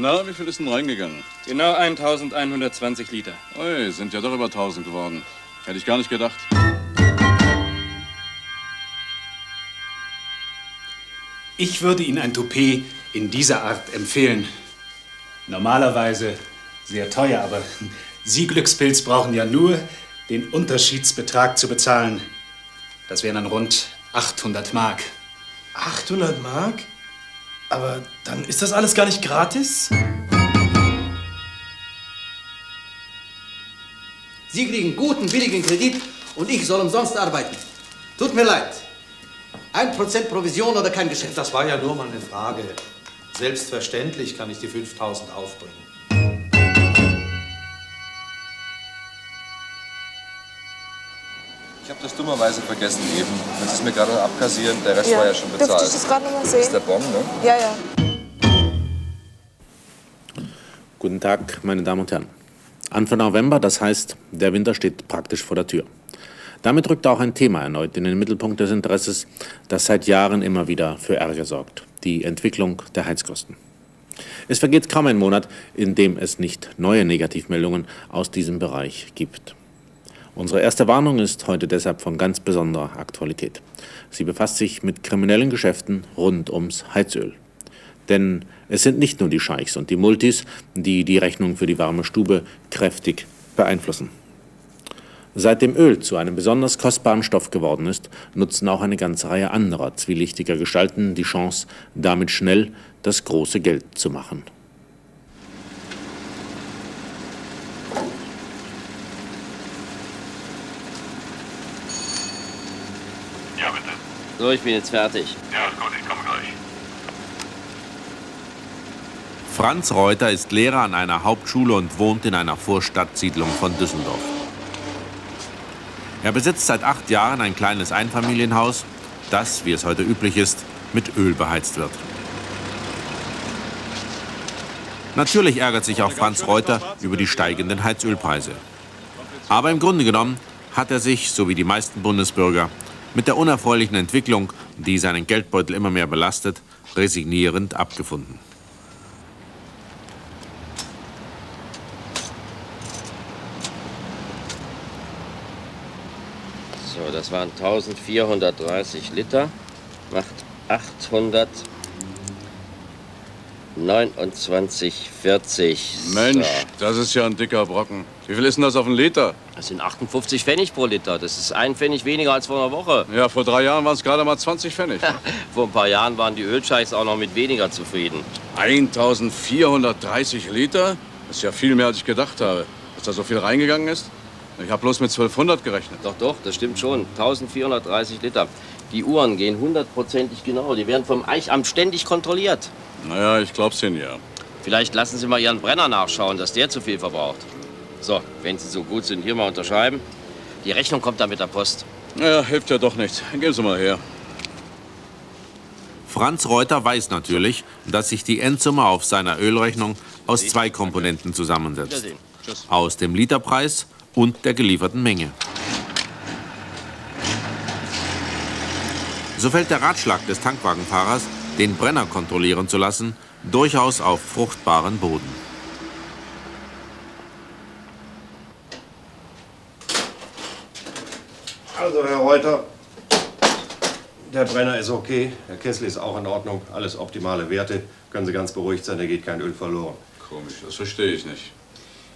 Na, wie viel ist denn reingegangen? Genau 1120 Liter. Ui, sind ja doch über 1000 geworden. Hätte ich gar nicht gedacht. Ich würde Ihnen ein Toupet in dieser Art empfehlen. Normalerweise sehr teuer, aber Sie, Glückspilz, brauchen ja nur den Unterschiedsbetrag zu bezahlen. Das wären dann rund 800 Mark. 800 Mark? Aber dann ist das alles gar nicht gratis? Sie kriegen guten, billigen Kredit und ich soll umsonst arbeiten. Tut mir leid. Ein Prozent Provision oder kein Geschäft. Das war ja nur mal eine Frage. Selbstverständlich kann ich die 5000 aufbringen. Ich habe das dummerweise vergessen eben. Das ist mir gerade noch abkassieren, der Rest Ja. war ja schon Dürfte bezahlt. ich das gerade noch mal Das sehen? ist der Bon, ne? Ja, ja. Guten Tag, meine Damen und Herren. Anfang November, das heißt, der Winter steht praktisch vor der Tür. Damit rückt auch ein Thema erneut in den Mittelpunkt des Interesses, das seit Jahren immer wieder für Ärger sorgt. Die Entwicklung der Heizkosten. Es vergeht kaum ein Monat, in dem es nicht neue Negativmeldungen aus diesem Bereich gibt. Unsere erste Warnung ist heute deshalb von ganz besonderer Aktualität. Sie befasst sich mit kriminellen Geschäften rund ums Heizöl. Denn es sind nicht nur die Scheichs und die Multis, die die Rechnung für die warme Stube kräftig beeinflussen. Seit dem Öl zu einem besonders kostbaren Stoff geworden ist, nutzen auch eine ganze Reihe anderer zwielichtiger Gestalten die Chance, damit schnell das große Geld zu machen. So, ich bin jetzt fertig. Ja, ist gut, ich komme gleich. Franz Reuter ist Lehrer an einer Hauptschule und wohnt in einer Vorstadtsiedlung von Düsseldorf. Er besitzt seit acht Jahren ein kleines Einfamilienhaus, das, wie es heute üblich ist, mit Öl beheizt wird. Natürlich ärgert sich auch Franz Reuter über die steigenden Heizölpreise. Aber im Grunde genommen hat er sich, so wie die meisten Bundesbürger, mit der unerfreulichen Entwicklung, die seinen Geldbeutel immer mehr belastet, resignierend abgefunden. So, das waren 1430 Liter. Macht 829,40. Mensch, So. das ist ja ein dicker Brocken. Wie viel ist denn das auf einen Liter? Das sind 58 Pfennig pro Liter. Das ist ein Pfennig weniger als vor einer Woche. Ja, vor drei Jahren waren es gerade mal 20 Pfennig. Vor ein paar Jahren waren die Ölscheichs auch noch mit weniger zufrieden. 1430 Liter? Das ist ja viel mehr, als ich gedacht habe. Dass da so viel reingegangen ist? Ich habe bloß mit 1200 gerechnet. Doch, doch, das stimmt schon. 1430 Liter. Die Uhren gehen hundertprozentig genau. Die werden vom Eichamt ständig kontrolliert. Naja, ich glaub's Ihnen ja. Vielleicht lassen Sie mal Ihren Brenner nachschauen, dass der zu viel verbraucht. So, wenn Sie so gut sind, hier mal unterschreiben. Die Rechnung kommt dann mit der Post. Naja, hilft ja doch nicht. Geben Sie mal her. Franz Reuter weiß natürlich, dass sich die Endsumme auf seiner Ölrechnung aus zwei Komponenten zusammensetzt. Aus dem Literpreis und der gelieferten Menge. So fällt der Ratschlag des Tankwagenfahrers, den Brenner kontrollieren zu lassen, durchaus auf fruchtbaren Boden. Also, Herr Reuter, der Brenner ist okay, der Kessel ist auch in Ordnung, alles optimale Werte. Können Sie ganz beruhigt sein, da geht kein Öl verloren. Komisch, das verstehe ich nicht.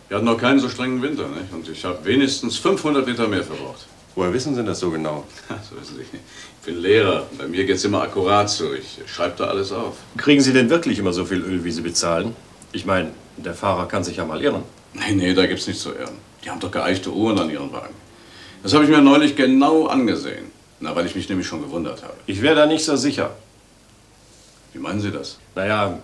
Wir hatten noch keinen so strengen Winter, nicht? Und ich habe wenigstens 500 Liter mehr verbraucht. Woher wissen Sie das so genau? So wissen Sie, ich bin Lehrer. Bei mir geht's immer akkurat so. Ich schreibe da alles auf. Kriegen Sie denn wirklich immer so viel Öl, wie Sie bezahlen? Ich meine, der Fahrer kann sich ja mal irren. Nee, nee, da gibt's nichts zu ehren. Die haben doch geeichte Uhren an ihren Wagen. Das habe ich mir neulich genau angesehen. Na, weil ich mich nämlich schon gewundert habe. Ich wäre da nicht so sicher. Wie meinen Sie das? Naja,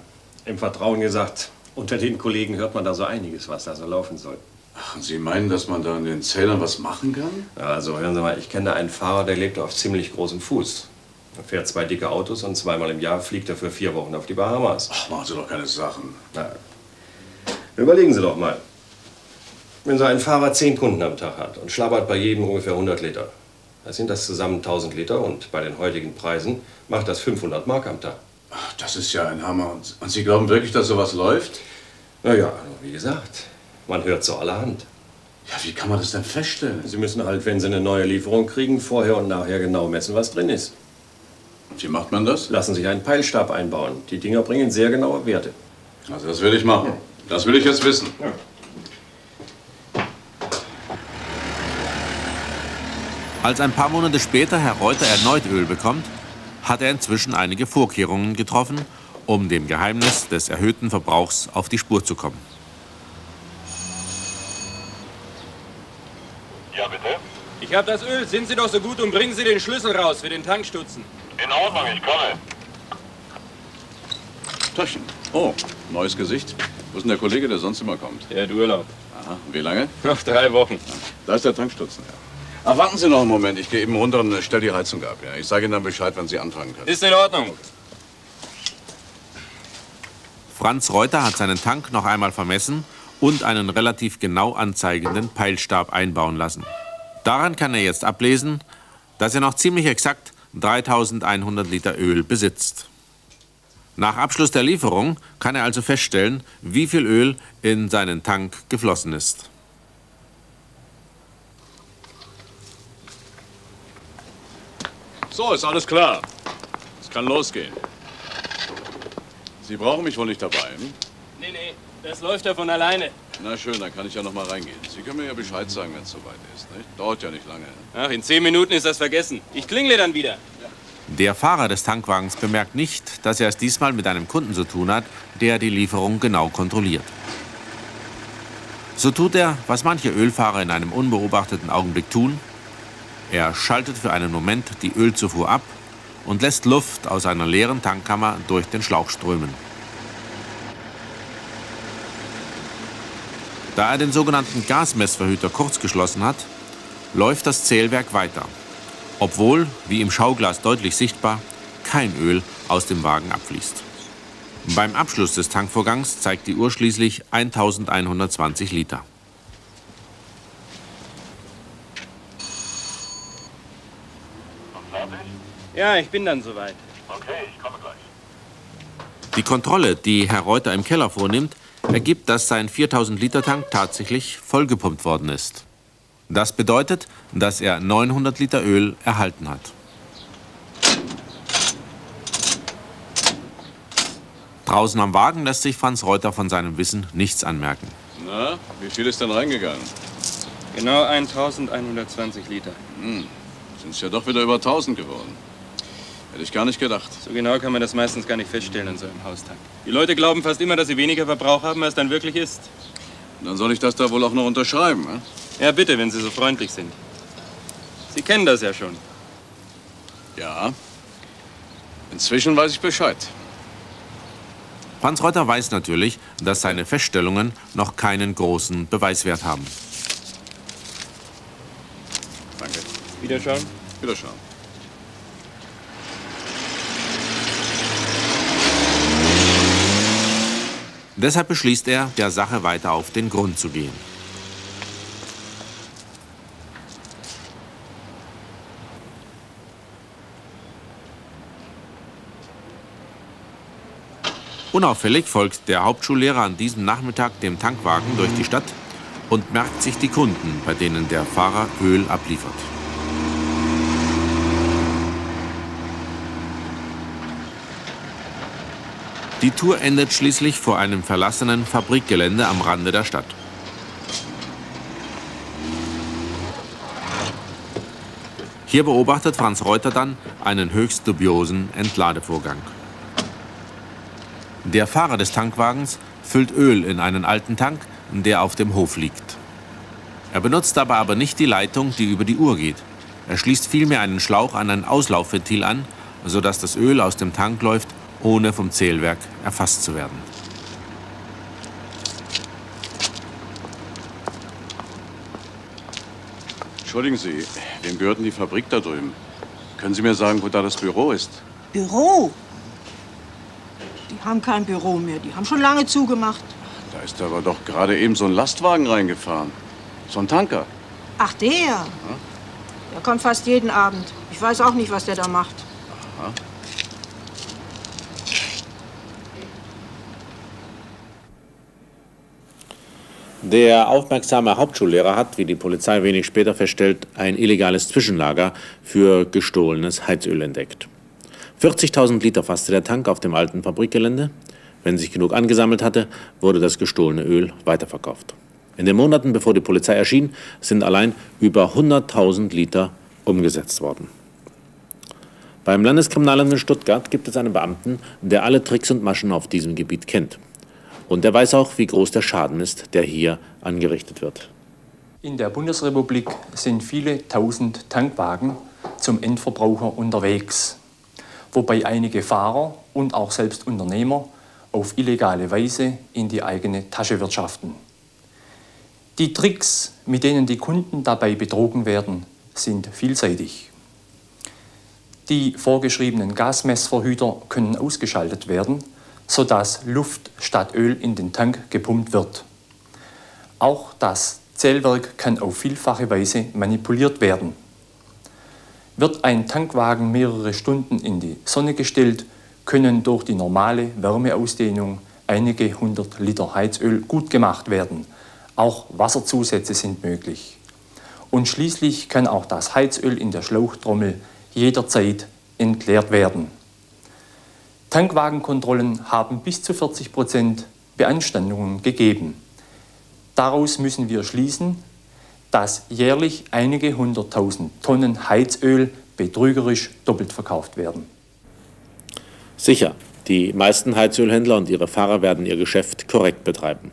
im Vertrauen gesagt, unter den Kollegen hört man da so einiges, was da so laufen soll. Ach, und Sie meinen, dass man da an den Zählern was machen kann? Also hören Sie mal, ich kenne da einen Fahrer, der lebt auf ziemlich großem Fuß. Er fährt zwei dicke Autos und zweimal im Jahr fliegt er für vier Wochen auf die Bahamas. Ach, machen Sie doch keine Sachen. Na, überlegen Sie doch mal. Wenn so ein Fahrer zehn Kunden am Tag hat und schlabbert bei jedem ungefähr 100 Liter, dann sind das zusammen 1000 Liter und bei den heutigen Preisen macht das 500 Mark am Tag. Ach, das ist ja ein Hammer. Und, Sie glauben wirklich, dass sowas läuft? Na ja, wie gesagt, man hört so allerhand. Ja, wie kann man das denn feststellen? Sie müssen halt, wenn Sie eine neue Lieferung kriegen, vorher und nachher genau messen, was drin ist. Und wie macht man das? Lassen sich einen Peilstab einbauen. Die Dinger bringen sehr genaue Werte. Also das will ich machen. Das will ich jetzt wissen. Als ein paar Monate später Herr Reuter erneut Öl bekommt, hat er inzwischen einige Vorkehrungen getroffen, um dem Geheimnis des erhöhten Verbrauchs auf die Spur zu kommen. Ja, bitte? Ich habe das Öl. Sind Sie doch so gut und bringen Sie den Schlüssel raus für den Tankstutzen. In Ordnung, ich komme. Taschen. Oh, neues Gesicht. Wo ist denn der Kollege, der sonst immer kommt? Der hat Urlaub. Aha, wie lange? Noch drei Wochen. Da ist der Tankstutzen, ja. Ach, warten Sie noch einen Moment. Ich gehe eben runter und stelle die Heizung ab. Ja. Ich sage Ihnen dann Bescheid, wann Sie anfangen können. Ist in Ordnung. Franz Reuter hat seinen Tank noch einmal vermessen und einen relativ genau anzeigenden Peilstab einbauen lassen. Daran kann er jetzt ablesen, dass er noch ziemlich exakt 3100 Liter Öl besitzt. Nach Abschluss der Lieferung kann er also feststellen, wie viel Öl in seinen Tank geflossen ist. So, ist alles klar. Es kann losgehen. Sie brauchen mich wohl nicht dabei. Hm? Nee, nee, das läuft ja von alleine. Na schön, dann kann ich ja noch mal reingehen. Sie können mir ja Bescheid sagen, wenn es soweit ist. Nicht? Dauert ja nicht lange. Ach, in zehn Minuten ist das vergessen. Ich klingle dann wieder. Der Fahrer des Tankwagens bemerkt nicht, dass er es diesmal mit einem Kunden zu tun hat, der die Lieferung genau kontrolliert. So tut er, was manche Ölfahrer in einem unbeobachteten Augenblick tun. Er schaltet für einen Moment die Ölzufuhr ab und lässt Luft aus einer leeren Tankkammer durch den Schlauch strömen. Da er den sogenannten Gasmessverhüter kurz geschlossen hat, läuft das Zählwerk weiter, obwohl, wie im Schauglas deutlich sichtbar, kein Öl aus dem Wagen abfließt. Beim Abschluss des Tankvorgangs zeigt die Uhr schließlich 1120 Liter. Ja, ich bin dann soweit. Okay, ich komme gleich. Die Kontrolle, die Herr Reuter im Keller vornimmt, ergibt, dass sein 4000-Liter-Tank tatsächlich vollgepumpt worden ist. Das bedeutet, dass er 900 Liter Öl erhalten hat. Draußen am Wagen lässt sich Franz Reuter von seinem Wissen nichts anmerken. Na, wie viel ist denn reingegangen? Genau 1120 Liter. Hm, sind es ja doch wieder über 1000 geworden. Hätte ich gar nicht gedacht. So genau kann man das meistens gar nicht feststellen an so einem Haustank. Die Leute glauben fast immer, dass sie weniger Verbrauch haben, als dann wirklich ist. Dann soll ich das da wohl auch noch unterschreiben, ne? Ja, bitte, wenn Sie so freundlich sind. Sie kennen das ja schon. Ja. Inzwischen weiß ich Bescheid. Franz Reuter weiß natürlich, dass seine Feststellungen noch keinen großen Beweiswert haben. Danke. Wiederschauen. Wiederschauen. Deshalb beschließt er, der Sache weiter auf den Grund zu gehen. Unauffällig folgt der Hauptschullehrer an diesem Nachmittag dem Tankwagen durch die Stadt und merkt sich die Kunden, bei denen der Fahrer Öl abliefert. Die Tour endet schließlich vor einem verlassenen Fabrikgelände am Rande der Stadt. Hier beobachtet Franz Reuter dann einen höchst dubiosen Entladevorgang. Der Fahrer des Tankwagens füllt Öl in einen alten Tank, der auf dem Hof liegt. Er benutzt dabei aber nicht die Leitung, die über die Uhr geht. Er schließt vielmehr einen Schlauch an ein Auslaufventil an, sodass das Öl aus dem Tank läuft, ohne vom Zählwerk erfasst zu werden. Entschuldigen Sie, wem gehört denn die Fabrik da drüben? Können Sie mir sagen, wo da das Büro ist? Büro? Die haben kein Büro mehr. Die haben schon lange zugemacht. Da ist aber doch gerade eben so ein Lastwagen reingefahren. So ein Tanker. Ach, der? Der kommt fast jeden Abend. Ich weiß auch nicht, was der da macht. Aha. Der aufmerksame Hauptschullehrer hat, wie die Polizei wenig später feststellt, ein illegales Zwischenlager für gestohlenes Heizöl entdeckt. 40.000 Liter fasste der Tank auf dem alten Fabrikgelände. Wenn sich genug angesammelt hatte, wurde das gestohlene Öl weiterverkauft. In den Monaten, bevor die Polizei erschien, sind allein über 100.000 Liter umgesetzt worden. Beim Landeskriminalamt in Stuttgart gibt es einen Beamten, der alle Tricks und Maschen auf diesem Gebiet kennt. Und der weiß auch, wie groß der Schaden ist, der hier angerichtet wird. In der Bundesrepublik sind viele tausend Tankwagen zum Endverbraucher unterwegs, wobei einige Fahrer und auch selbst Unternehmer auf illegale Weise in die eigene Tasche wirtschaften. Die Tricks, mit denen die Kunden dabei betrogen werden, sind vielseitig. Die vorgeschriebenen Gasmessverhüter können ausgeschaltet werden, sodass Luft statt Öl in den Tank gepumpt wird. Auch das Zählwerk kann auf vielfache Weise manipuliert werden. Wird ein Tankwagen mehrere Stunden in die Sonne gestellt, können durch die normale Wärmeausdehnung einige hundert Liter Heizöl gut gemacht werden. Auch Wasserzusätze sind möglich. Und schließlich kann auch das Heizöl in der Schlauchtrommel jederzeit entleert werden. Tankwagenkontrollen haben bis zu 40 Prozent Beanstandungen gegeben. Daraus müssen wir schließen, dass jährlich einige hunderttausend Tonnen Heizöl betrügerisch doppelt verkauft werden. Sicher, die meisten Heizölhändler und ihre Fahrer werden ihr Geschäft korrekt betreiben.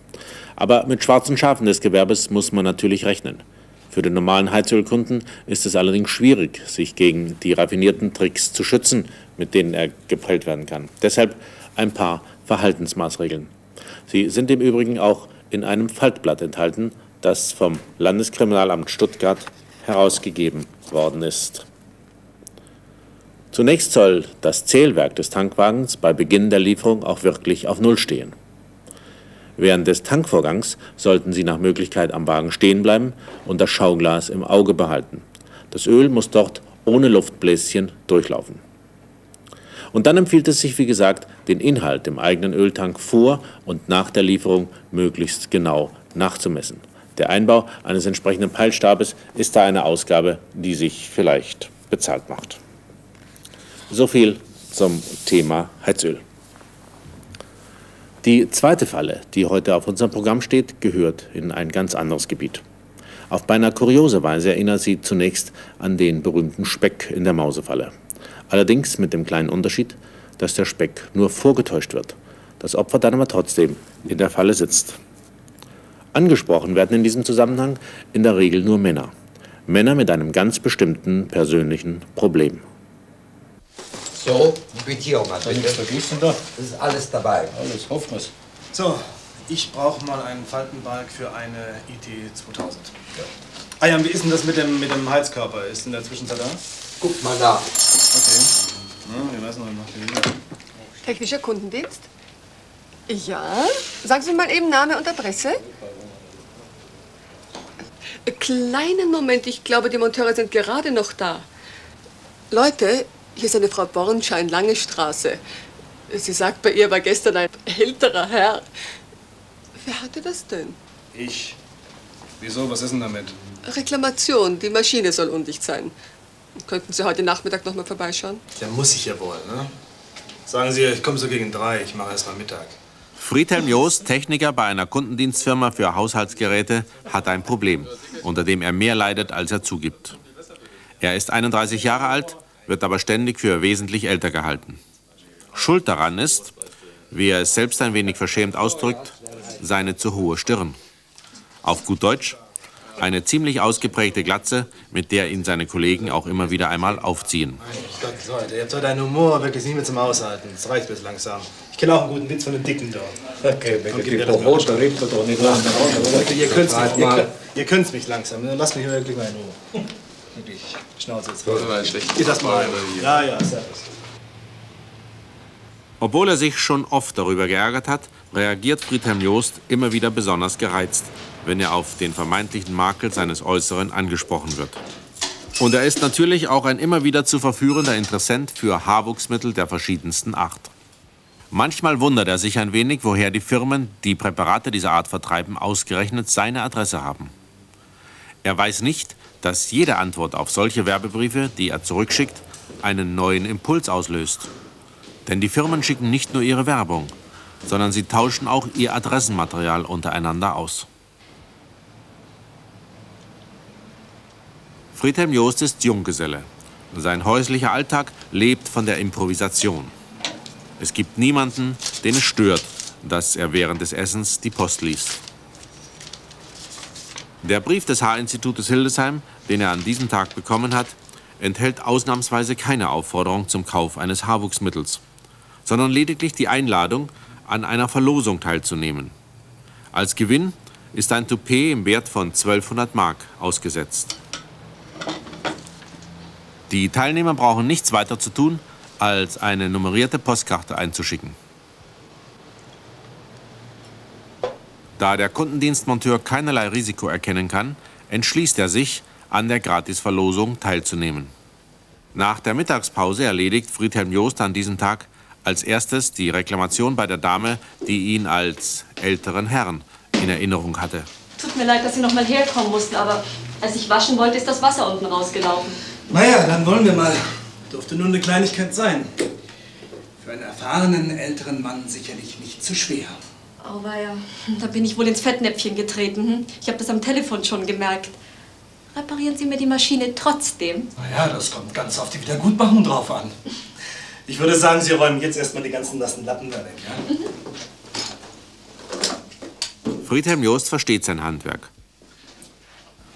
Aber mit schwarzen Schafen des Gewerbes muss man natürlich rechnen. Für den normalen Heizölkunden ist es allerdings schwierig, sich gegen die raffinierten Tricks zu schützen, mit denen er geprellt werden kann. Deshalb ein paar Verhaltensmaßregeln. Sie sind im Übrigen auch in einem Faltblatt enthalten, das vom Landeskriminalamt Stuttgart herausgegeben worden ist. Zunächst soll das Zählwerk des Tankwagens bei Beginn der Lieferung auch wirklich auf Null stehen. Während des Tankvorgangs sollten Sie nach Möglichkeit am Wagen stehen bleiben und das Schauglas im Auge behalten. Das Öl muss dort ohne Luftbläschen durchlaufen. Und dann empfiehlt es sich, wie gesagt, den Inhalt im eigenen Öltank vor und nach der Lieferung möglichst genau nachzumessen. Der Einbau eines entsprechenden Peilstabes ist da eine Ausgabe, die sich vielleicht bezahlt macht. So viel zum Thema Heizöl. Die zweite Falle, die heute auf unserem Programm steht, gehört in ein ganz anderes Gebiet. Auf beinahe kuriose Weise erinnert sie zunächst an den berühmten Speck in der Mausefalle. Allerdings mit dem kleinen Unterschied, dass der Speck nur vorgetäuscht wird, das Opfer dann aber trotzdem in der Falle sitzt. Angesprochen werden in diesem Zusammenhang in der Regel nur Männer. Männer mit einem ganz bestimmten persönlichen Problem. So, bitte mal bitte. Was vergessen da? Das ist alles dabei. Alles, hoffen wir's. So, ich brauche mal einen Faltenbalg für eine IT 2000. Ja. Ah ja, wie ist denn das mit dem, mit dem Heizkörper? Ist in der Zwischenzeit da? Guck mal da. Okay. Ja, wir wissen noch, macht die Technischer Kundendienst? Ja. Sagen Sie mal eben Name und Adresse. Kleinen Moment, ich glaube, die Monteure sind gerade noch da. Leute, hier ist eine Frau Bornschein, Lange Straße. Sie sagt, bei ihr war gestern ein älterer Herr. Wer hatte das denn? Ich. Wieso? Was ist denn damit? Reklamation. Die Maschine soll undicht sein. Könnten Sie heute Nachmittag noch mal vorbeischauen? Ja, muss ich ja wohl, ne? Sagen Sie, ich komme so gegen drei. Ich mache erst mal Mittag. Friedhelm Joost, Techniker bei einer Kundendienstfirma für Haushaltsgeräte, hat ein Problem, unter dem er mehr leidet, als er zugibt. Er ist 31 Jahre alt, wird aber ständig für wesentlich älter gehalten. Schuld daran ist, wie er es selbst ein wenig verschämt ausdrückt, seine zu hohe Stirn. Auf gut Deutsch, eine ziemlich ausgeprägte Glatze, mit der ihn seine Kollegen auch immer wieder einmal aufziehen. Gott, Leute, ihr habt heute einen Humor wirklich nicht mehr zum Aushalten. Das reicht bis langsam. Ich kenne auch einen guten Witz von einem Dicken dort. Okay, bitte, bitte. Brot, da redet doch nicht langsam. Ihr ihr, ihr könnt's mich langsam. Lasst mich wirklich mal in Ruhe. Wirklich. Schnauze jetzt. Das war schlecht. Geht das mal. Ja, ja, servus. Obwohl er sich schon oft darüber geärgert hat, reagiert Friedhelm Joost immer wieder besonders gereizt, wenn er auf den vermeintlichen Makel seines Äußeren angesprochen wird. Und er ist natürlich auch ein immer wieder zu verführender Interessent für Haarwuchsmittel der verschiedensten Art. Manchmal wundert er sich ein wenig, woher die Firmen, die Präparate dieser Art vertreiben, ausgerechnet seine Adresse haben. Er weiß nicht, dass jede Antwort auf solche Werbebriefe, die er zurückschickt, einen neuen Impuls auslöst. Denn die Firmen schicken nicht nur ihre Werbung, sondern sie tauschen auch ihr Adressenmaterial untereinander aus. Friedhelm Joost ist Junggeselle. Sein häuslicher Alltag lebt von der Improvisation. Es gibt niemanden, den es stört, dass er während des Essens die Post liest. Der Brief des H-Institutes Hildesheim, den er an diesem Tag bekommen hat, enthält ausnahmsweise keine Aufforderung zum Kauf eines Haarwuchsmittels, sondern lediglich die Einladung, an einer Verlosung teilzunehmen. Als Gewinn ist ein Toupet im Wert von 1200 Mark ausgesetzt. Die Teilnehmer brauchen nichts weiter zu tun, als eine nummerierte Postkarte einzuschicken. Da der Kundendienstmonteur keinerlei Risiko erkennen kann, entschließt er sich, an der Gratisverlosung teilzunehmen. Nach der Mittagspause erledigt Friedhelm Joost an diesem Tag als erstes die Reklamation bei der Dame, die ihn als älteren Herrn in Erinnerung hatte. Tut mir leid, dass Sie noch mal herkommen mussten, aber als ich waschen wollte, ist das Wasser unten rausgelaufen. Naja, dann wollen wir mal. Dürfte nur eine Kleinigkeit sein. Für einen erfahrenen älteren Mann sicherlich nicht zu schwer. Aber ja, da bin ich wohl ins Fettnäpfchen getreten. Hm? Ich habe das am Telefon schon gemerkt. Reparieren Sie mir die Maschine trotzdem? Naja, das kommt ganz auf die Wiedergutmachung drauf an. Ich würde sagen, Sie räumen jetzt erstmal die ganzen nassen Lappen da weg. Ja? Friedhelm Joost versteht sein Handwerk.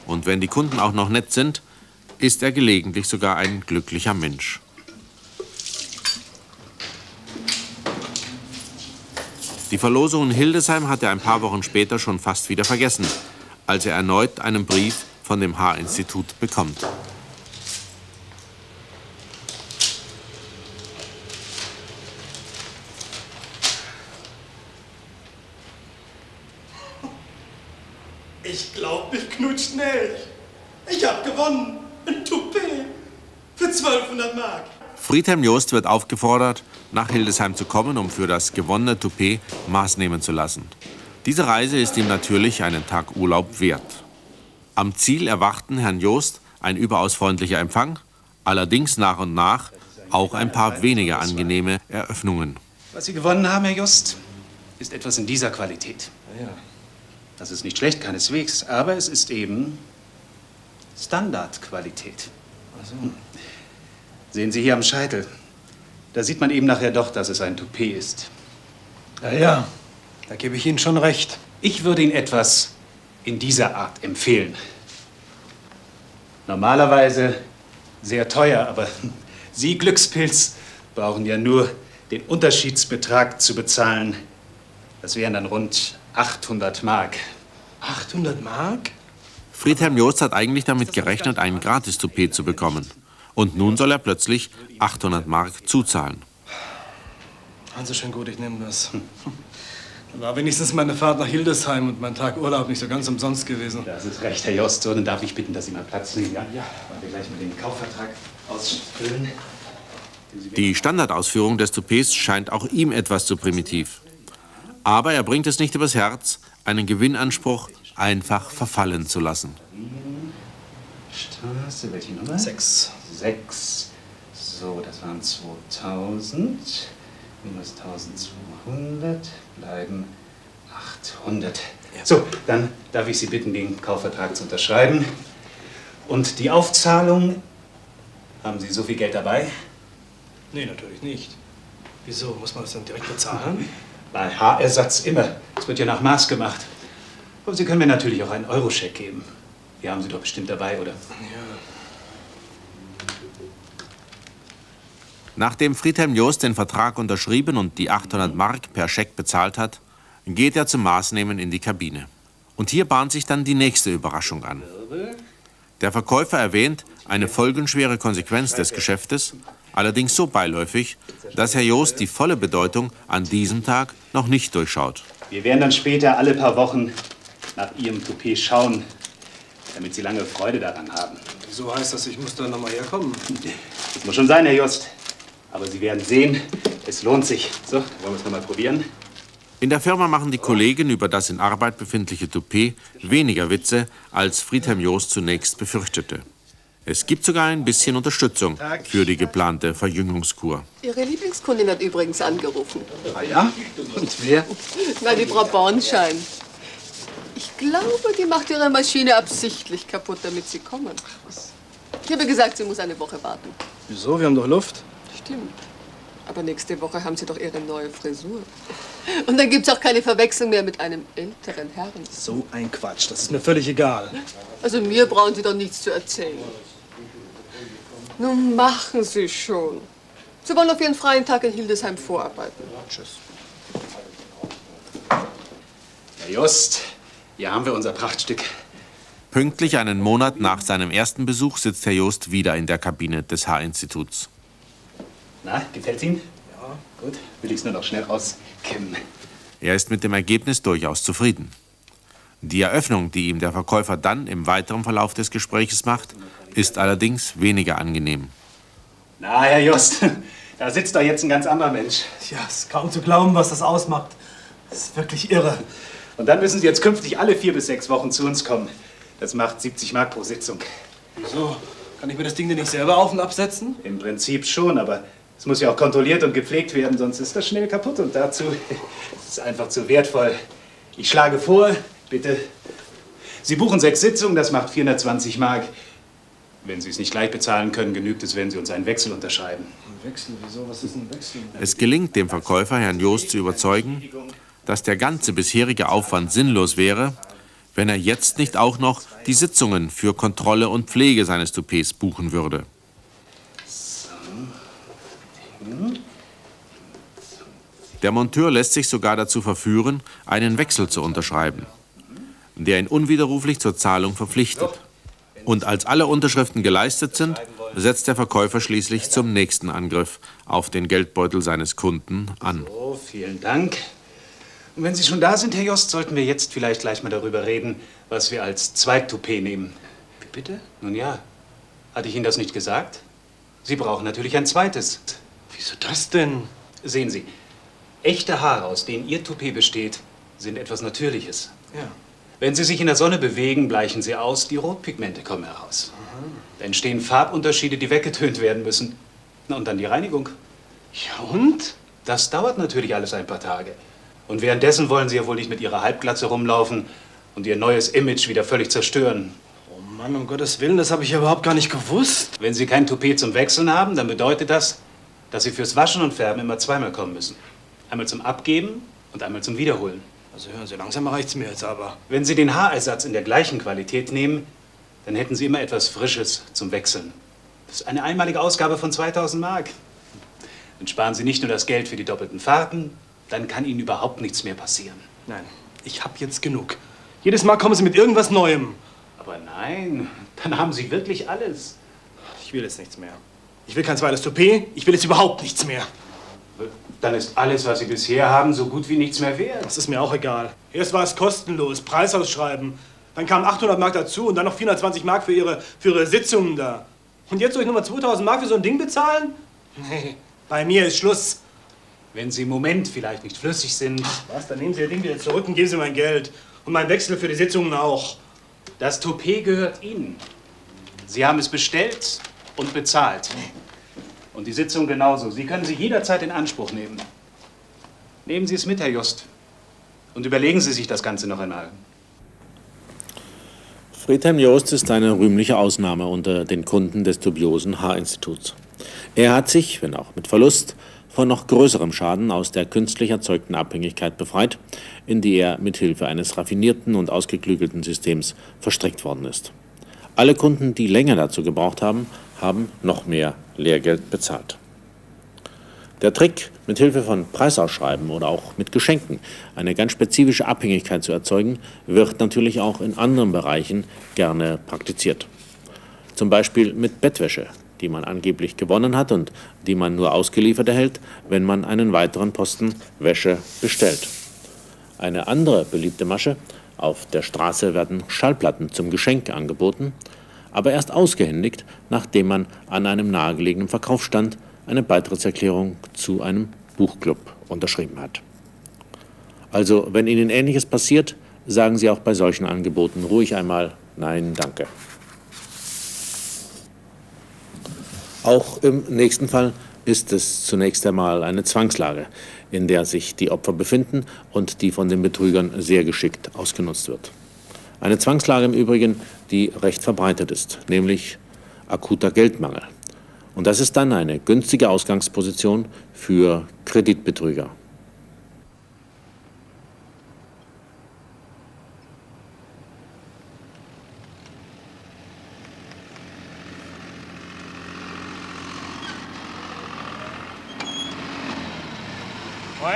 Und wenn die Kunden auch noch nett sind, ist er gelegentlich sogar ein glücklicher Mensch. Die Verlosung in Hildesheim hat er ein paar Wochen später schon fast wieder vergessen, als er erneut einen Brief von dem H-Institut bekommt. Ich glaub, mich knutscht nicht. Ich hab gewonnen. Ein Toupet. Für 1200 Mark. Friedhelm Joost wird aufgefordert, nach Hildesheim zu kommen, um für das gewonnene Toupet Maß nehmen zu lassen. Diese Reise ist ihm natürlich einen Tag Urlaub wert. Am Ziel erwarten Herrn Joost ein überaus freundlicher Empfang, allerdings nach und nach auch ein paar weniger angenehme Eröffnungen. Was Sie gewonnen haben, Herr Just, ist etwas in dieser Qualität. Ja. Das ist nicht schlecht, keineswegs, aber es ist eben Standardqualität. Sehen Sie hier am Scheitel. Da sieht man eben nachher doch, dass es ein Toupet ist. Ja, ja, da gebe ich Ihnen schon recht. Ich würde Ihnen etwas in dieser Art empfehlen. Normalerweise sehr teuer, aber Sie, Glückspilz, brauchen ja nur den Unterschiedsbetrag zu bezahlen. Das wären dann rund 800 Mark. 800 Mark? Friedhelm Joost hat eigentlich damit gerechnet, einen Gratis-Toupet zu bekommen. Und nun soll er plötzlich 800 Mark zuzahlen. Also schön gut, ich nehme das. Dann war wenigstens meine Fahrt nach Hildesheim und mein Tag Urlaub nicht so ganz umsonst gewesen. Das ist recht, Herr Jost. Dann darf ich bitten, dass Sie mal Platz nehmen. Ja, ja. Wollen wir gleich mal den Kaufvertrag ausfüllen? Die Standardausführung des Toupets scheint auch ihm etwas zu primitiv. Aber er bringt es nicht übers Herz, einen Gewinnanspruch einfach verfallen zu lassen. Straße, welche Nummer? Sechs. Sechs. So, das waren 2000. Minus 1200 bleiben 800. So, dann darf ich Sie bitten, den Kaufvertrag zu unterschreiben. Und die Aufzahlung, haben Sie so viel Geld dabei? Nee, natürlich nicht. Wieso? Muss man das dann direkt bezahlen? Bei Haarersatz immer. Es wird ja nach Maß gemacht. Aber Sie können mir natürlich auch einen Euroscheck geben. Die haben Sie doch bestimmt dabei, oder? Ja. Nachdem Friedhelm Joost den Vertrag unterschrieben und die 800 Mark per Scheck bezahlt hat, geht er zum Maßnehmen in die Kabine. Und hier bahnt sich dann die nächste Überraschung an. Der Verkäufer erwähnt eine folgenschwere Konsequenz des Geschäftes, allerdings so beiläufig, dass Herr Joost die volle Bedeutung an diesem Tag noch nicht durchschaut. Wir werden dann später alle paar Wochen nach Ihrem Toupet schauen, damit Sie lange Freude daran haben. Wieso heißt das, ich muss da noch mal herkommen? Das muss schon sein, Herr Just. Aber Sie werden sehen, es lohnt sich. So, wollen wir es nochmal probieren? In der Firma machen die Kollegen über das in Arbeit befindliche Toupet weniger Witze, als Friedhelm Jost zunächst befürchtete. Es gibt sogar ein bisschen Unterstützung für die geplante Verjüngungskur. Ihre Lieblingskundin hat übrigens angerufen. Ah ja? Und wer? Na, die Frau Bornschein. Ich glaube, die macht ihre Maschine absichtlich kaputt, damit sie kommen. Ich habe gesagt, sie muss eine Woche warten. Wieso? Wir haben doch Luft. Stimmt. Aber nächste Woche haben Sie doch Ihre neue Frisur. Und dann gibt's auch keine Verwechslung mehr mit einem älteren Herrn. So ein Quatsch, das ist mir völlig egal. Also mir brauchen Sie doch nichts zu erzählen. Nun machen Sie schon. Sie wollen auf Ihren freien Tag in Hildesheim vorarbeiten. Tschüss. Herr Just, hier haben wir unser Prachtstück. Pünktlich einen Monat nach seinem ersten Besuch sitzt Herr Jost wieder in der Kabine des H-Instituts. Na, gefällt's Ihnen? Ja. Gut, will ich's nur noch schnell rauskämmen. Er ist mit dem Ergebnis durchaus zufrieden. Die Eröffnung, die ihm der Verkäufer dann im weiteren Verlauf des Gespräches macht, ist allerdings weniger angenehm. Na, Herr Just, da sitzt doch jetzt ein ganz anderer Mensch. Ja, ist kaum zu glauben, was das ausmacht. Das ist wirklich irre. Und dann müssen Sie jetzt künftig alle vier bis sechs Wochen zu uns kommen. Das macht 70 Mark pro Sitzung. Wieso? Kann ich mir das Ding denn nicht selber auf und absetzen? Im Prinzip schon, aber es muss ja auch kontrolliert und gepflegt werden, sonst ist das schnell kaputt. Und dazu ist es einfach zu wertvoll. Ich schlage vor, bitte. Sie buchen sechs Sitzungen, das macht 420 Mark. Wenn Sie es nicht gleich bezahlen können, genügt es, wenn Sie uns einen Wechsel unterschreiben. Ein Wechsel? Wieso? Was ist ein Wechsel? Es gelingt dem Verkäufer, Herrn Jost zu überzeugen, dass der ganze bisherige Aufwand sinnlos wäre, wenn er jetzt nicht auch noch die Sitzungen für Kontrolle und Pflege seines Toupets buchen würde. Der Monteur lässt sich sogar dazu verführen, einen Wechsel zu unterschreiben, der ihn unwiderruflich zur Zahlung verpflichtet. Und als alle Unterschriften geleistet sind, setzt der Verkäufer schließlich zum nächsten Angriff auf den Geldbeutel seines Kunden an. So, vielen Dank. Und wenn Sie schon da sind, Herr Jost, sollten wir jetzt vielleicht gleich mal darüber reden, was wir als Zweigtoupet nehmen. Wie bitte? Nun ja. Hatte ich Ihnen das nicht gesagt? Sie brauchen natürlich ein zweites. Wieso das denn? Sehen Sie, echte Haare, aus denen Ihr Toupet besteht, sind etwas Natürliches. Ja. Wenn sie sich in der Sonne bewegen, bleichen sie aus, die Rotpigmente kommen heraus. Da entstehen Farbunterschiede, die weggetönt werden müssen. Na, und dann die Reinigung. Ja, und? Das dauert natürlich alles ein paar Tage. Und währenddessen wollen Sie ja wohl nicht mit Ihrer Halbglatze rumlaufen und Ihr neues Image wieder völlig zerstören. Oh Mann, um Gottes Willen, das habe ich ja überhaupt gar nicht gewusst. Wenn Sie kein Toupet zum Wechseln haben, dann bedeutet das, dass Sie fürs Waschen und Färben immer zweimal kommen müssen. Einmal zum Abgeben und einmal zum Wiederholen. Also hören Sie, langsam reicht's mir jetzt aber. Wenn Sie den Haarersatz in der gleichen Qualität nehmen, dann hätten Sie immer etwas Frisches zum Wechseln. Das ist eine einmalige Ausgabe von 2000 Mark. Dann sparen Sie nicht nur das Geld für die doppelten Fahrten, dann kann Ihnen überhaupt nichts mehr passieren. Nein, ich hab jetzt genug. Jedes Mal kommen Sie mit irgendwas Neuem. Aber nein, dann haben Sie wirklich alles. Ich will jetzt nichts mehr. Ich will kein zweites Toupet, ich will jetzt überhaupt nichts mehr. Dann ist alles, was Sie bisher haben, so gut wie nichts mehr wert. Das ist mir auch egal. Erst war es kostenlos, Preisausschreiben. Dann kamen 800 Mark dazu und dann noch 420 Mark für Ihre, für Ihre Sitzungen da. Und jetzt soll ich nochmal 2000 Mark für so ein Ding bezahlen? Nee, bei mir ist Schluss. Wenn Sie im Moment vielleicht nicht flüssig sind. Was? Dann nehmen Sie Ihr Ding wieder zurück und geben Sie mein Geld. Und mein Wechsel für die Sitzungen auch. Das Toupet gehört Ihnen. Sie haben es bestellt und bezahlt. Und die Sitzung genauso. Sie können sie jederzeit in Anspruch nehmen. Nehmen Sie es mit, Herr Just. Und überlegen Sie sich das Ganze noch einmal. Friedhelm Jost ist eine rühmliche Ausnahme unter den Kunden des dubiosen H-Instituts. Er hat sich, wenn auch mit Verlust, von noch größerem Schaden aus der künstlich erzeugten Abhängigkeit befreit, in die er mit Hilfe eines raffinierten und ausgeklügelten Systems verstrickt worden ist. Alle Kunden, die länger dazu gebraucht haben, haben noch mehr Lehrgeld bezahlt. Der Trick, mit Hilfe von Preisausschreiben oder auch mit Geschenken eine ganz spezifische Abhängigkeit zu erzeugen, wird natürlich auch in anderen Bereichen gerne praktiziert. Zum Beispiel mit Bettwäsche, die man angeblich gewonnen hat und die man nur ausgeliefert erhält, wenn man einen weiteren Posten Wäsche bestellt. Eine andere beliebte Masche, auf der Straße werden Schallplatten zum Geschenk angeboten, aber erst ausgehändigt, nachdem man an einem nahegelegenen Verkaufsstand eine Beitrittserklärung zu einem Buchclub unterschrieben hat. Also, wenn Ihnen Ähnliches passiert, sagen Sie auch bei solchen Angeboten ruhig einmal Nein, danke. Auch im nächsten Fall ist es zunächst einmal eine Zwangslage, in der sich die Opfer befinden und die von den Betrügern sehr geschickt ausgenutzt wird. Eine Zwangslage im Übrigen, die recht verbreitet ist, nämlich akuter Geldmangel. Und das ist dann eine günstige Ausgangsposition für Kreditbetrüger.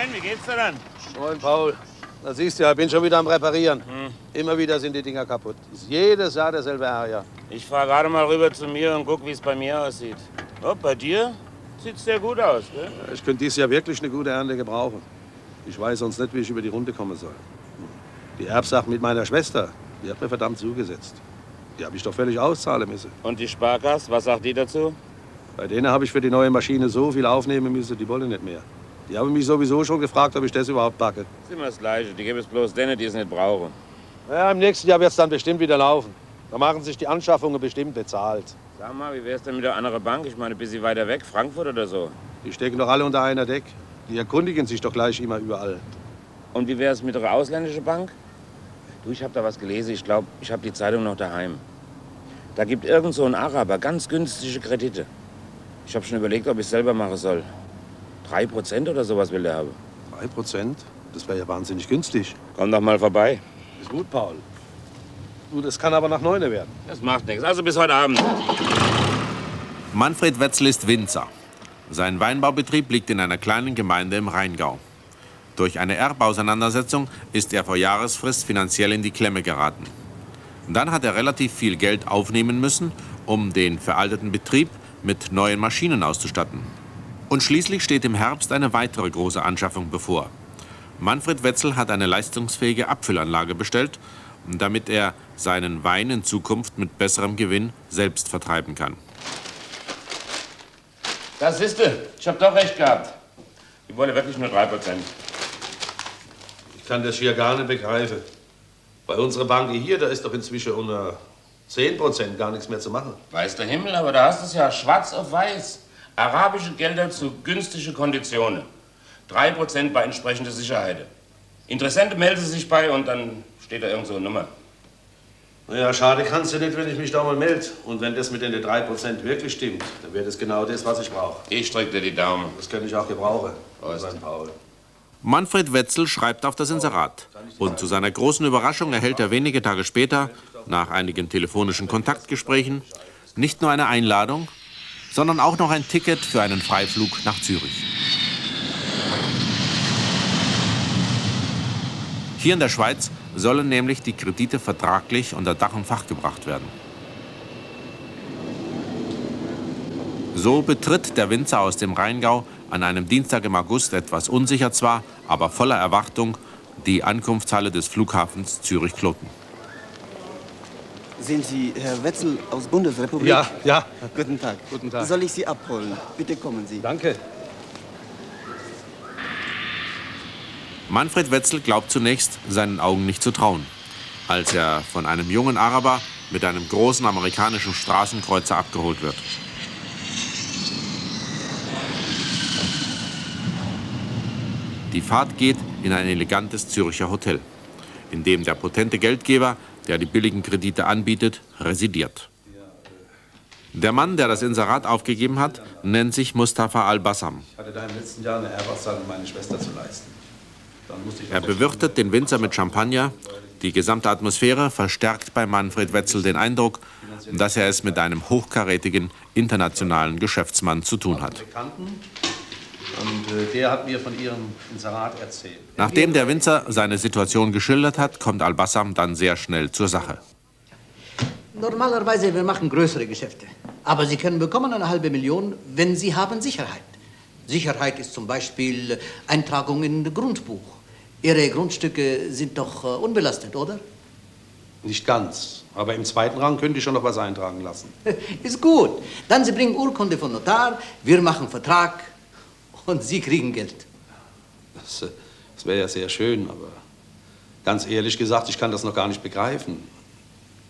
Moin, wie geht's dir dann? Moin, Paul. Da siehst du ja, ich bin schon wieder am Reparieren. Immer wieder sind die Dinger kaputt. Ist jedes Jahr derselbe Ärger. Ich fahr gerade mal rüber zu mir und guck, wie es bei mir aussieht. Oh, bei dir sieht's sehr gut aus, gell? Ich könnte dieses Jahr wirklich eine gute Ernte gebrauchen. Ich weiß sonst nicht, wie ich über die Runde kommen soll. Die Erbsache mit meiner Schwester, die hat mir verdammt zugesetzt. Die habe ich doch völlig auszahlen müssen. Und die Sparkasse, was sagt die dazu? Bei denen habe ich für die neue Maschine so viel aufnehmen müssen, die wollen nicht mehr. Die haben mich sowieso schon gefragt, ob ich das überhaupt packe. ist immer das Gleiche. Die geben es bloß denen, die es nicht brauchen. Ja, Im nächsten Jahr wird es dann bestimmt wieder laufen. Da machen sich die Anschaffungen bestimmt bezahlt. Sag mal, wie wär's denn mit der anderen Bank? Ich meine, ein bisschen weiter weg, Frankfurt oder so. Die stecken doch alle unter einer Deck. Die erkundigen sich doch gleich immer überall. Und wie wär's mit der ausländischen Bank? Du, ich hab da was gelesen. Ich glaube, ich hab die Zeitung noch daheim. Da gibt irgend so ein Araber ganz günstige Kredite. Ich habe schon überlegt, ob ich selber machen soll. Drei Prozent oder sowas will der haben. Drei Prozent? Das wäre ja wahnsinnig günstig. Komm doch mal vorbei. Ist gut, Paul. Du, das kann aber nach Neune werden. Das macht nichts. Also bis heute Abend. Manfred Wetzel ist Winzer. Sein Weinbaubetrieb liegt in einer kleinen Gemeinde im Rheingau. Durch eine Erbauseinandersetzung ist er vor Jahresfrist finanziell in die Klemme geraten. Dann hat er relativ viel Geld aufnehmen müssen, um den veralteten Betrieb mit neuen Maschinen auszustatten. Und schließlich steht im Herbst eine weitere große Anschaffung bevor. Manfred Wetzel hat eine leistungsfähige Abfüllanlage bestellt, damit er seinen Wein in Zukunft mit besserem Gewinn selbst vertreiben kann. Das ist du. Ich hab doch recht gehabt. Die wollen wirklich nur drei Prozent. Ich kann das hier gar nicht begreifen. Bei unserer Bank hier, da ist doch inzwischen unter 10 Prozent gar nichts mehr zu machen. Weiß der Himmel, aber da hast du es ja schwarz auf weiß. Arabische Gelder zu günstigen Konditionen. Drei Prozent bei entsprechender Sicherheit. Interessente melden sich bei und dann steht da irgend so eine Nummer. Naja, schade kannst du nicht, wenn ich mich da mal melde. Und wenn das mit den 3 Prozent wirklich stimmt, dann wäre das genau das, was ich brauche. Ich drück dir die Daumen. Das könnte ich auch gebrauchen. Sein Paul. Manfred Wetzel schreibt auf das Inserat. Und zu seiner großen Überraschung erhält er wenige Tage später, nach einigen telefonischen Kontaktgesprächen, nicht nur eine Einladung, sondern auch noch ein Ticket für einen Freiflug nach Zürich. Hier in der Schweiz sollen nämlich die Kredite vertraglich unter Dach und Fach gebracht werden. So betritt der Winzer aus dem Rheingau an einem Dienstag im August etwas unsicher zwar, aber voller Erwartung die Ankunftshalle des Flughafens Zürich-Kloten. Sind Sie Herr Wetzel aus Bundesrepublik? Ja, ja. Guten Tag. Guten Tag. Soll ich Sie abholen? Bitte kommen Sie. Danke. Manfred Wetzel glaubt zunächst, seinen Augen nicht zu trauen, als er von einem jungen Araber mit einem großen amerikanischen Straßenkreuzer abgeholt wird. Die Fahrt geht in ein elegantes Zürcher Hotel, in dem der potente Geldgeber, der die billigen Kredite anbietet, residiert. Der Mann, der das Inserat aufgegeben hat, nennt sich Mustafa al-Bassam. Ich hatte da im letzten Jahr eine Erbauszahlung an meine Schwester zu leisten. Dann musste ich Er bewirtet den Winzer mit Champagner. Die gesamte Atmosphäre verstärkt bei Manfred Wetzel den Eindruck, dass er es mit einem hochkarätigen internationalen Geschäftsmann zu tun hat. Und äh, der hat mir von ihrem Inserat erzählt. Nachdem der Winzer seine Situation geschildert hat, kommt Al-Bassam dann sehr schnell zur Sache. Normalerweise, wir machen größere Geschäfte. Aber Sie können bekommen eine halbe Million, wenn Sie haben Sicherheit. Sicherheit ist zum Beispiel Eintragung in Grundbuch. Ihre Grundstücke sind doch äh, unbelastet, oder? Nicht ganz. Aber im zweiten Rang könnte ich schon noch was eintragen lassen. Ist gut. Dann Sie bringen Urkunde von Notar, wir machen Vertrag und Sie kriegen Geld. Das, äh, das wäre ja sehr schön, aber ganz ehrlich gesagt, ich kann das noch gar nicht begreifen.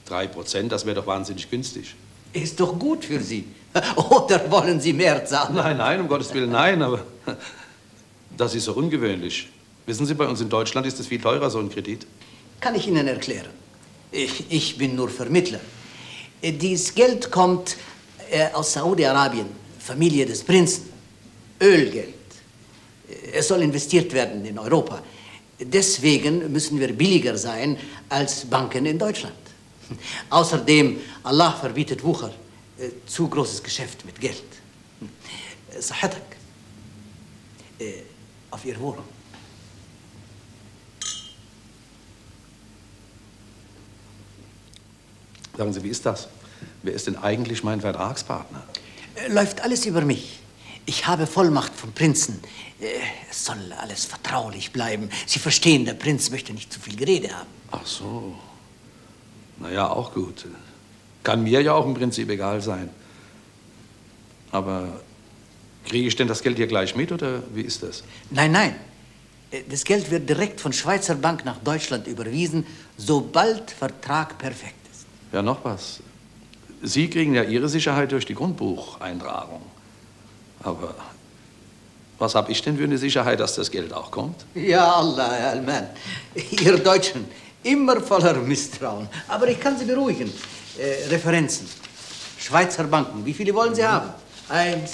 Drei Prozent, das wäre doch wahnsinnig günstig. Ist doch gut für Sie. Oder wollen Sie mehr zahlen? Nein, nein, um Gottes Willen, nein, aber das ist so ungewöhnlich. Wissen Sie, bei uns in Deutschland ist es viel teurer, so ein Kredit. Kann ich Ihnen erklären. Ich, ich bin nur Vermittler. Dieses Geld kommt äh, aus Saudi-Arabien, Familie des Prinzen. Ölgeld. Es soll investiert werden in Europa. Deswegen müssen wir billiger sein als Banken in Deutschland. Außerdem, Allah verbietet Wucher. Äh, Zu großes Geschäft mit Geld. Äh, Sahadak. Äh, Auf Ihr Wohl. Sagen Sie, wie ist das? Wer ist denn eigentlich mein Vertragspartner? Läuft alles über mich. Ich habe Vollmacht vom Prinzen. Äh, Es soll alles vertraulich bleiben. Sie verstehen, der Prinz möchte nicht zu viel Gerede haben. Ach so. Na ja, auch gut. Kann mir ja auch im Prinzip egal sein. Aber kriege ich denn das Geld hier gleich mit oder wie ist das? Nein, nein. Äh, Das Geld wird direkt von Schweizer Bank nach Deutschland überwiesen, sobald Vertrag perfekt ist. Ja, noch was. Sie kriegen ja Ihre Sicherheit durch die Grundbucheintragung. Aber was habe ich denn für eine Sicherheit, dass das Geld auch kommt? Ja, Allah, Herr Alman. Ihr Deutschen, immer voller Misstrauen. Aber ich kann Sie beruhigen. Äh, Referenzen. Schweizer Banken, wie viele wollen Sie haben? Eins,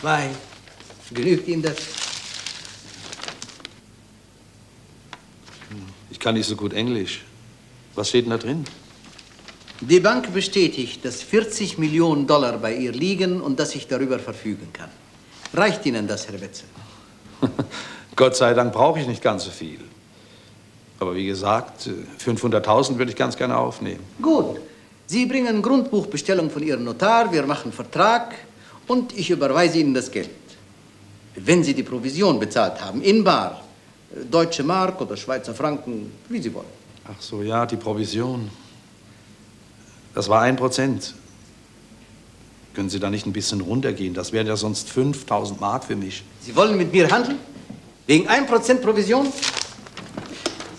zwei. Genügt Ihnen das? Ich kann nicht so gut Englisch. Was steht denn da drin? Die Bank bestätigt, dass 40 Millionen Dollar bei ihr liegen und dass ich darüber verfügen kann. Reicht Ihnen das, Herr Wetzel? Gott sei Dank brauche ich nicht ganz so viel. Aber wie gesagt, äh, 500.000 würde ich ganz gerne aufnehmen. Gut. Sie bringen Grundbuchbestellung von Ihrem Notar, wir machen Vertrag und ich überweise Ihnen das Geld. Wenn Sie die Provision bezahlt haben, in bar, äh, deutsche Mark oder Schweizer Franken, wie Sie wollen. Ach so, ja, die Provision. Das war ein Prozent. Können Sie da nicht ein bisschen runtergehen? Das wären ja sonst 5000 Mark für mich. Sie wollen mit mir handeln? Wegen 1% Provision?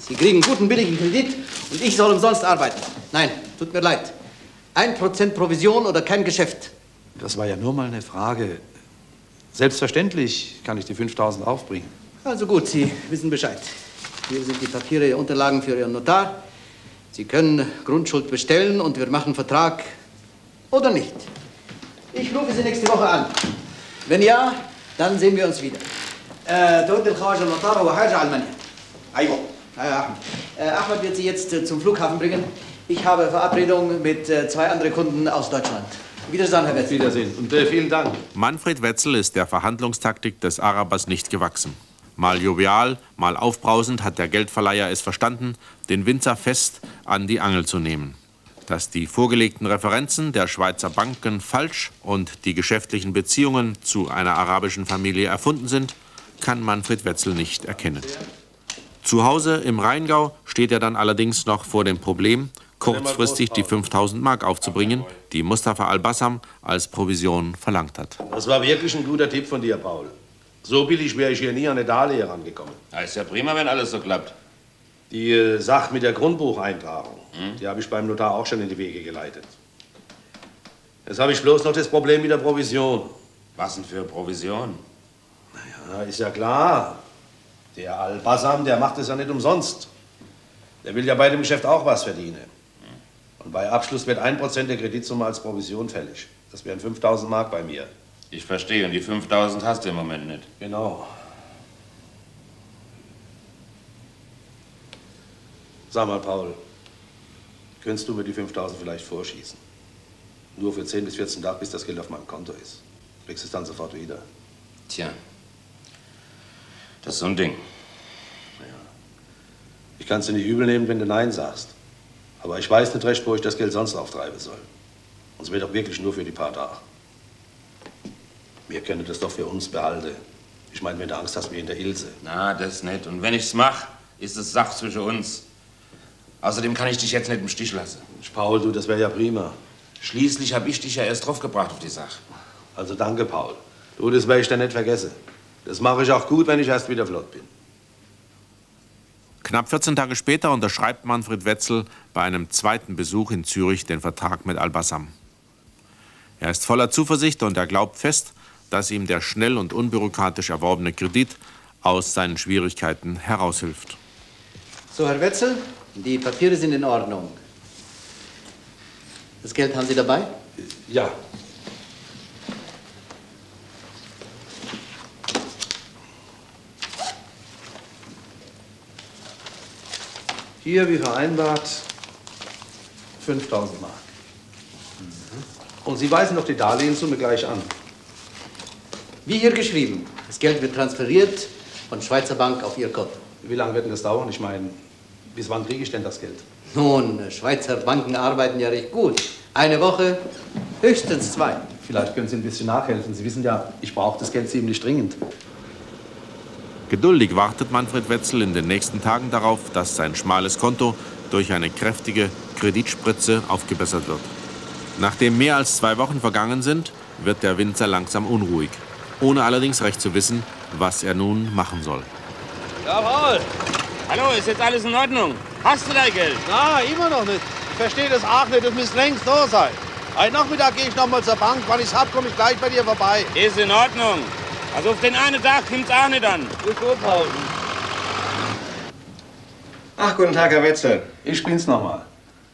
Sie kriegen guten, billigen Kredit und ich soll umsonst arbeiten. Nein, tut mir leid. 1% Provision oder kein Geschäft. Das war ja nur mal eine Frage. Selbstverständlich kann ich die 5000 aufbringen. Also gut, Sie wissen Bescheid. Hier sind die Papiere, Unterlagen für Ihren Notar. Sie können Grundschuld bestellen und wir machen Vertrag oder nicht. Ich rufe Sie nächste Woche an. wenn ja, dann sehen wir uns wieder. آه، تود الخواجه المطار هو حاجه على المنيا ايوه ja, Ahmed. Äh, Ahmed wird Sie jetzt äh, zum Flughafen bringen. Ich habe Verabredung mit äh, zwei anderen Kunden aus Deutschland. Wiedersehen, Herr Wetzel. Wiedersehen und äh, vielen Dank. Manfred Wetzel ist der Verhandlungstaktik des Arabers nicht gewachsen. Mal jovial, mal aufbrausend hat der Geldverleiher es verstanden, den Winzer fest an die Angel zu nehmen. Dass die vorgelegten Referenzen der Schweizer Banken falsch und die geschäftlichen Beziehungen zu einer arabischen Familie erfunden sind, kann Manfred Wetzel nicht erkennen. Zu Hause im Rheingau steht er dann allerdings noch vor dem Problem, kurzfristig die 5000 Mark aufzubringen, die Mustafa al-Bassam als Provision verlangt hat. Das war wirklich ein guter Tipp von dir, Paul. So billig wäre ich hier nie an eine Darlehen rangekommen. Ja, ist ja prima, wenn alles so klappt. Die äh, Sache mit der Grundbucheintragung, die habe ich beim Notar auch schon in die Wege geleitet. Jetzt habe ich bloß noch das Problem mit der Provision. Was denn für Provision? Ja, ist ja klar. Der Al-Basam, der macht es ja nicht umsonst. Der will ja bei dem Geschäft auch was verdienen. Und bei Abschluss wird 1% der Kreditsumme als Provision fällig. Das wären 5000 Mark bei mir. Ich verstehe, und die 5000 hast du im Moment nicht. Genau. Sag mal, Paul, könntest du mir die 5000 vielleicht vorschießen? Nur für 10 bis 14 Tage, bis das Geld auf meinem Konto ist. Kriegst es dann sofort wieder. Tja, das ist so ein Ding. Ich kann es dir nicht übel nehmen, wenn du Nein sagst. Aber ich weiß nicht recht, wo ich das Geld sonst auftreiben soll. Und es wird doch wirklich nur für die paar Tage. Wir können das doch für uns behalten. Ich meine, wenn du Angst hast wie in der Ilse. Na, das nicht. Und wenn ich's mach, ist es Sach zwischen uns. Außerdem kann ich dich jetzt nicht im Stich lassen. Paul, du, das wäre ja prima. Schließlich habe ich dich ja erst draufgebracht auf die Sache. Also danke, Paul. Du, das werde ich dann nicht vergessen. Das mache ich auch gut, wenn ich erst wieder flott bin. Knapp 14 Tage später unterschreibt Manfred Wetzel bei einem zweiten Besuch in Zürich den Vertrag mit Al-Bassam. Er ist voller Zuversicht und er glaubt fest, dass ihm der schnell und unbürokratisch erworbene Kredit aus seinen Schwierigkeiten heraushilft. So, Herr Wetzel, die Papiere sind in Ordnung. Das Geld haben Sie dabei? Ja. Hier, wie vereinbart, 5000 Mark. Und Sie weisen doch die Darlehenssumme gleich an. Wie hier geschrieben. Das Geld wird transferiert von Schweizer Bank auf Ihr Konto. Wie lange wird denn das dauern? Ich meine, bis wann kriege ich denn das Geld? Nun, Schweizer Banken arbeiten ja recht gut. Eine Woche, höchstens zwei. Vielleicht können Sie ein bisschen nachhelfen. Sie wissen ja, ich brauche das Geld ziemlich dringend. Geduldig wartet Manfred Wetzel in den nächsten Tagen darauf, dass sein schmales Konto durch eine kräftige Kreditspritze aufgebessert wird. Nachdem mehr als zwei Wochen vergangen sind, wird der Winzer langsam unruhig, ohne allerdings recht zu wissen, was er nun machen soll. Ja, Paul. Hallo, ist jetzt alles in Ordnung? Hast du dein Geld? Na, immer noch nicht. Ich verstehe das auch nicht. Das müsste längst da sein. Heute Nachmittag gehe ich noch mal zur Bank. Wann ich es hab, komme ich gleich bei dir vorbei. Ist in Ordnung. Also auf den einen Tag kommt's auch nicht an. Gut. Ach, guten Tag, Herr Wetzel. Ich bin's noch mal.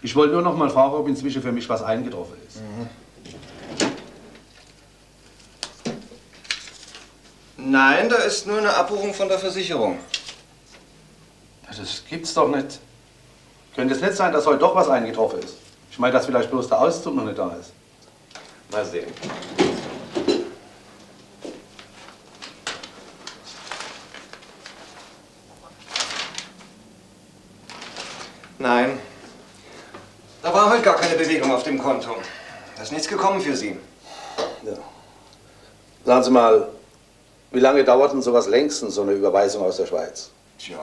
Ich wollte nur noch mal fragen, ob inzwischen für mich was eingetroffen ist. Nein, da ist nur eine Abbuchung von der Versicherung. Das gibt's doch nicht. Könnte es nicht sein, dass heute doch was eingetroffen ist? Ich meine, dass vielleicht bloß der Auszug noch nicht da ist. Mal sehen. Nein. Da war heute gar keine Bewegung auf dem Konto. Da ist nichts gekommen für Sie. Ja. Sagen Sie mal, wie lange dauert denn sowas längstens, so eine Überweisung aus der Schweiz? Tja,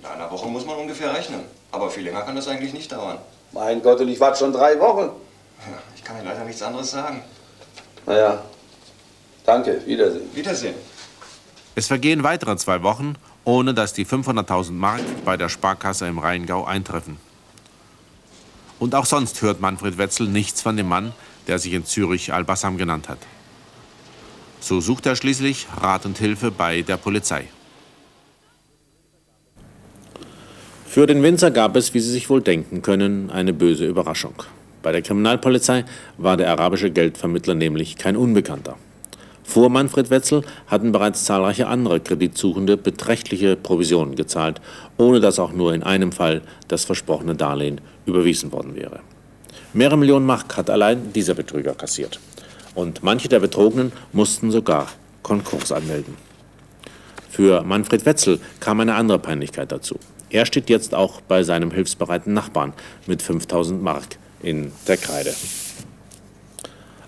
in einer Woche muss man ungefähr rechnen. Aber viel länger kann das eigentlich nicht dauern. Mein Gott, und ich warte schon drei Wochen. Ja, ich kann Ihnen leider nichts anderes sagen. Naja, danke, Wiedersehen. Wiedersehen. Es vergehen weitere zwei Wochen, ohne dass die 500.000 Mark bei der Sparkasse im Rheingau eintreffen. Und auch sonst hört Manfred Wetzel nichts von dem Mann, der sich in Zürich Al-Bassam genannt hat. So sucht er schließlich Rat und Hilfe bei der Polizei. Für den Winzer gab es, wie Sie sich wohl denken können, eine böse Überraschung. Bei der Kriminalpolizei war der arabische Geldvermittler nämlich kein Unbekannter. Vor Manfred Wetzel hatten bereits zahlreiche andere Kreditsuchende beträchtliche Provisionen gezahlt, ohne dass auch nur in einem Fall das versprochene Darlehen überwiesen worden wäre. Mehrere Millionen Mark hat allein dieser Betrüger kassiert. Und manche der Betrogenen mussten sogar Konkurs anmelden. Für Manfred Wetzel kam eine andere Peinlichkeit dazu. Er steht jetzt auch bei seinem hilfsbereiten Nachbarn mit 5000 Mark in der Kreide.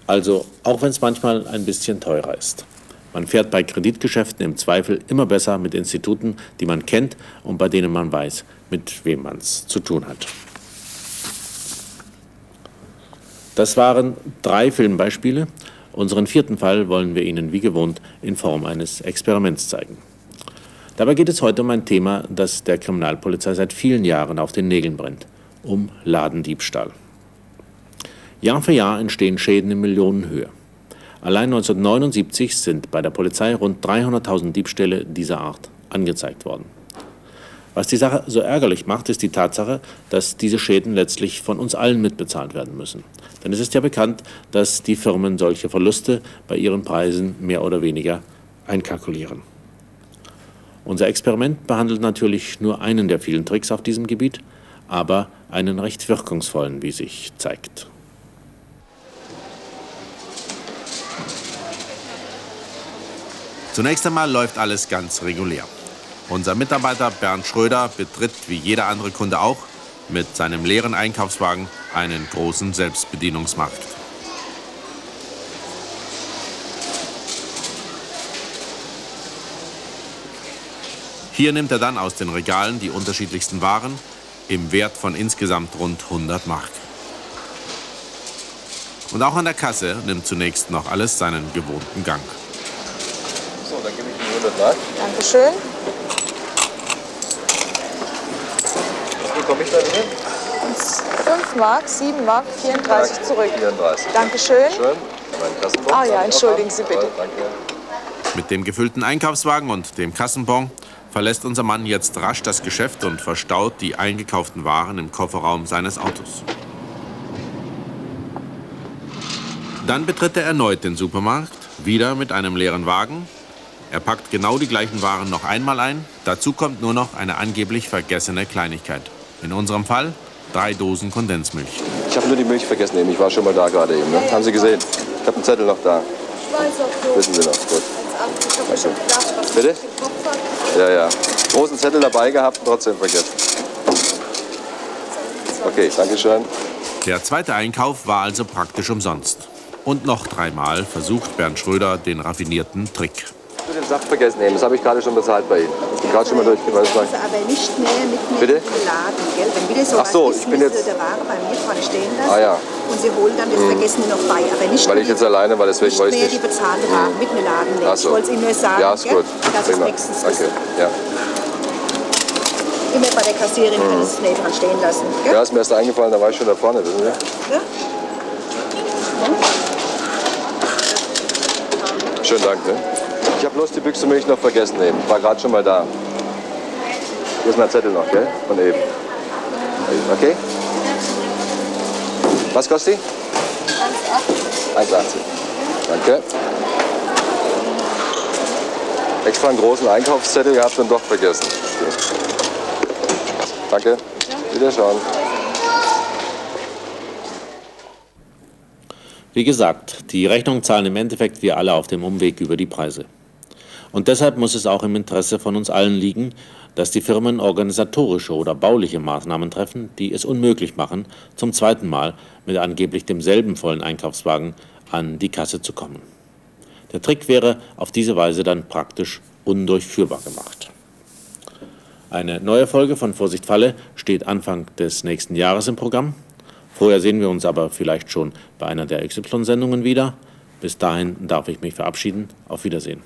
Also, auch wenn es manchmal ein bisschen teurer ist. Man fährt bei Kreditgeschäften im Zweifel immer besser mit Instituten, die man kennt und bei denen man weiß, mit wem man es zu tun hat. Das waren drei Filmbeispiele. Unseren vierten Fall wollen wir Ihnen wie gewohnt in Form eines Experiments zeigen. Dabei geht es heute um ein Thema, das der Kriminalpolizei seit vielen Jahren auf den Nägeln brennt, um Ladendiebstahl. Jahr für Jahr entstehen Schäden in Millionenhöhe. Allein 1979 sind bei der Polizei rund 300.000 Diebstähle dieser Art angezeigt worden. Was die Sache so ärgerlich macht, ist die Tatsache, dass diese Schäden letztlich von uns allen mitbezahlt werden müssen. Denn es ist ja bekannt, dass die Firmen solche Verluste bei ihren Preisen mehr oder weniger einkalkulieren. Unser Experiment behandelt natürlich nur einen der vielen Tricks auf diesem Gebiet, aber einen recht wirkungsvollen, wie sich zeigt. Zunächst einmal läuft alles ganz regulär. Unser Mitarbeiter Bernd Schröder betritt wie jeder andere Kunde auch mit seinem leeren Einkaufswagen einen großen Selbstbedienungsmarkt. Hier nimmt er dann aus den Regalen die unterschiedlichsten Waren, im Wert von insgesamt rund 100 Mark. Und auch an der Kasse nimmt zunächst noch alles seinen gewohnten Gang. So, dann gebe ich Ihnen 100 Mark. Dankeschön. Bekomme ich da wieder? 5 Mark, 7 Mark, 34 zurück. 34. Dankeschön. Schön. Mein Kassenbon. Ah ja, entschuldigen? Sie bitte. Mit dem gefüllten Einkaufswagen und dem Kassenbon verlässt unser Mann jetzt rasch das Geschäft und verstaut die eingekauften Waren im Kofferraum seines Autos. Dann betritt er erneut den Supermarkt, wieder mit einem leeren Wagen. Er packt genau die gleichen Waren noch einmal ein. Dazu kommt nur noch eine angeblich vergessene Kleinigkeit. In unserem Fall drei Dosen Kondensmilch. Ich habe nur die Milch vergessen eben. Ich war schon mal da gerade eben. Ne? Haben Sie gesehen? Ich habe einen Zettel noch da. Ich weiß auch so. Wissen Sie noch. Gut. Was Bitte? Ja, ja. Großen Zettel dabei gehabt, trotzdem vergessen. Okay, danke schön. Der zweite Einkauf war also praktisch umsonst. Und noch dreimal versucht Bernd Schröder den raffinierten Trick. Ich will den Saft vergessen nehmen. Das habe ich gerade schon bezahlt bei Ihnen. Ich bin gerade schon mal durchgegangen. Also aber nicht mehr mit mir Bitte? im Laden, gell? Wenn wieder Ach so, ist, ich bin jetzt- der Ware bei mir vorne stehen lassen. Ah, ja. Und Sie holen dann das Mhm. Vergessene noch bei. Aber nicht Weil mehr ich jetzt alleine war, deswegen wollte ich mehr nicht. die bezahlte Ware mit in den Laden nehmen. Ach so. Ich wollte es Ihnen nur sagen, Ja, ist gell? gut. dass es nächstens Danke. wissen. Ja. Immer bei der Kassiererin Mhm. können Sie es stehen lassen. Gell? ja, ist mir erst eingefallen, da war ich schon da vorne, wissen Sie? Ja? Schönen Dank, ne? Ich habe bloß die Büchse Milch noch vergessen eben. War gerade schon mal da. Hier ist mein Zettel noch, gell? Von eben. Okay? Was kostet die? 1,80. Danke. Extra einen großen Einkaufszettel gehabt und doch vergessen. Danke. Wiederschauen. Wie gesagt, die Rechnung zahlen im Endeffekt wir alle auf dem Umweg über die Preise. Und deshalb muss es auch im Interesse von uns allen liegen, dass die Firmen organisatorische oder bauliche Maßnahmen treffen, die es unmöglich machen, zum zweiten Mal mit angeblich demselben vollen Einkaufswagen an die Kasse zu kommen. Der Trick wäre auf diese Weise dann praktisch undurchführbar gemacht. Eine neue Folge von Vorsicht Falle steht Anfang des nächsten Jahres im Programm. Vorher sehen wir uns aber vielleicht schon bei einer der XY-Sendungen wieder. Bis dahin darf ich mich verabschieden. Auf Wiedersehen.